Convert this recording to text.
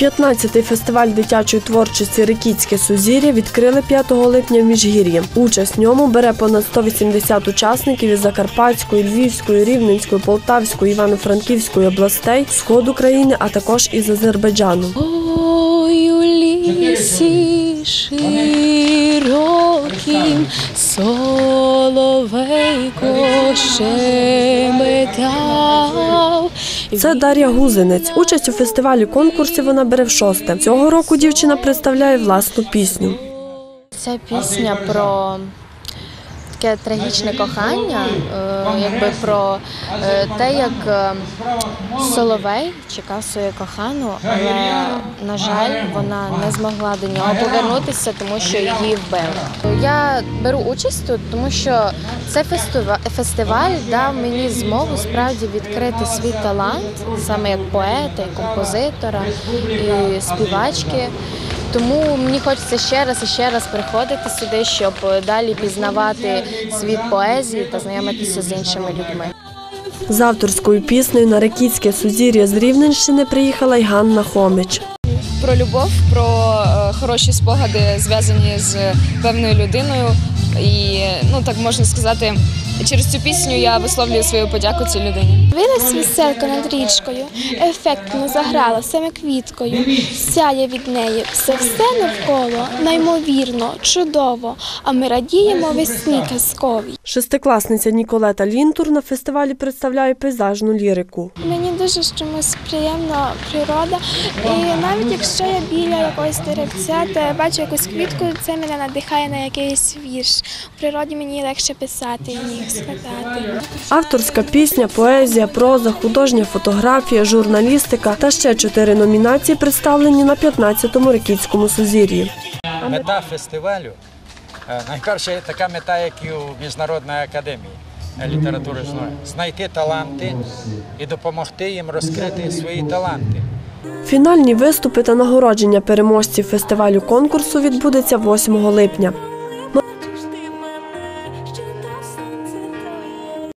15-й фестиваль дитячої творчості Рикітське сузір'я відкрили 5 липня в Міжгір'ї. Участь в ньому бере понад 180 учасників із Закарпатської, Львівської, Рівненської, Полтавської, Івано-Франківської областей, сходу країни, а також із Азербайджану. Ой, у лісі широкім соловейко щебетав. Це Дар'я Гузинець. Участь у фестивалі конкурсі вона бере в шосте. Цього року дівчина представляє власну пісню. Ця пісня про таке трагічне кохання, е, якби про е, те, як е, Соловей чекав свою кохану, але, на жаль, вона не змогла до нього повернутися, тому що її вбили. Я беру участь тут, тому що цей фестива- фестиваль дав мені змогу справді відкрити свій талант, саме як поета, і композитора і співачки. Тому мені хочеться ще раз і ще раз приходити сюди, щоб далі пізнавати світ поезії та знайомитися з іншими людьми. З авторською піснею на Рикітське сузір'я з Рівненщини приїхала й Ганна Хомич. про любов, про хороші спогади, зв'язані з певною людиною. І ну так можна сказати, через цю пісню я висловлюю свою подяку цій людині. Вилась веселка над річкою, ефектно заграла саме квіткою, сяє від неї все все навколо, неймовірно, чудово, а ми радіємо весні казковій. Шестикласниця Ніколета Лінтур на фестивалі представляє пейзажну лірику. Мені дуже чомусь приємна природа, і навіть якщо я біля якогось деревця, то я бачу якусь квітку, це мене надихає на якийсь вірш. У природі мені легше писати і Авторська пісня, поезія, проза, художня фотографія, журналістика та ще чотири номінації представлені на 15-му Рикітському сузір'ї. Мета фестивалю е, найперше така мета, як і у Міжнародної академії літератури знайти таланти і допомогти їм розкрити свої таланти. Фінальні виступи та нагородження переможців фестивалю конкурсу відбудеться 8 липня.